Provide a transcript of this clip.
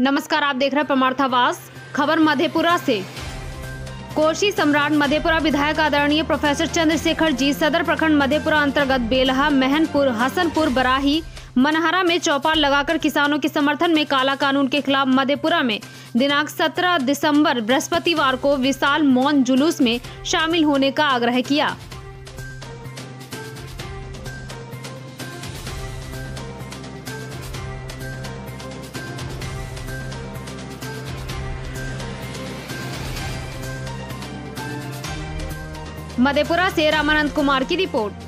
नमस्कार, आप देख रहे हैं परमार्थावास। खबर मधेपुरा से। कोशी सम्राट मधेपुरा विधायक आदरणीय प्रोफेसर चंद्रशेखर जी, सदर प्रखंड मधेपुरा अंतर्गत बेलहा, महनपुर, हसनपुर, बराही, मनहरा में चौपाल लगाकर किसानों के समर्थन में काला कानून के खिलाफ मधेपुरा में दिनांक 17 दिसंबर बृहस्पतिवार को विशाल मौन जुलूस में शामिल होने का आग्रह किया। मधेपुरा से रामानंद कुमार की रिपोर्ट।